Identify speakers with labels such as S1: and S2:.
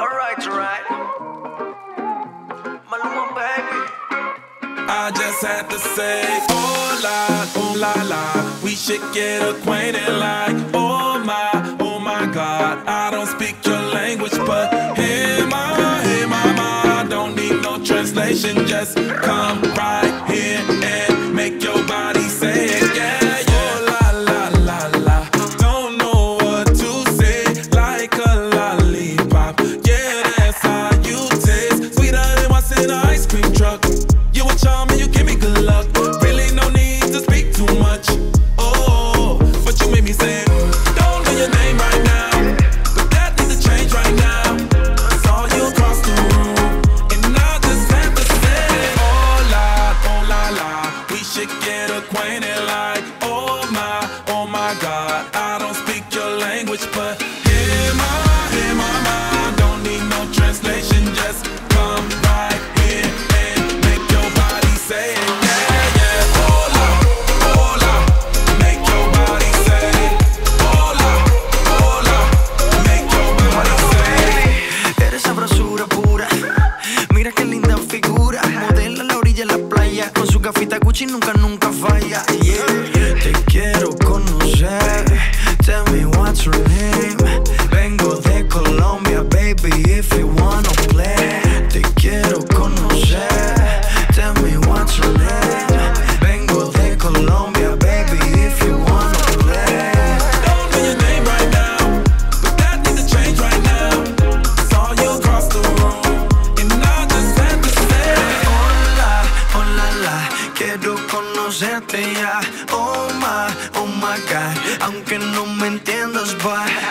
S1: Alright, alright. Maluma, baby.
S2: I just had to say, oh la, oh la la, we should get acquainted like, oh my, oh my God, I don't speak your language, but hey ma, hey mama, don't need no translation, just come Don't know your name right now. But that needs to change right now. Saw you across the room, and I just had to say, Oh la, oh la la, we should get acquainted like, oh my.
S1: nunca, nunca conocerte ya. Oh my, oh my God. Aunque no me entiendas, bye.